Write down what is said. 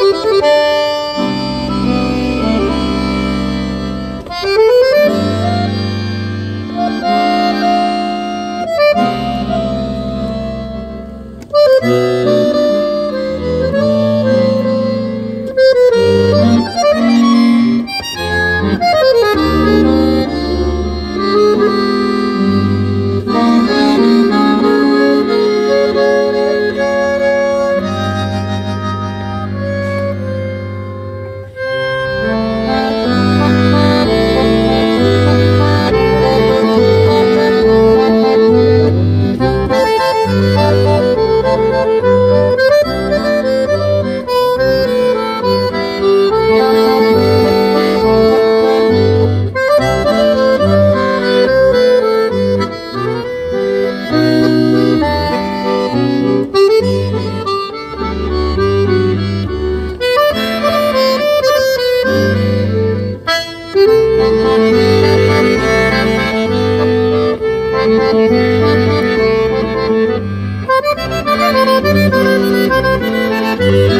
Música Thank you.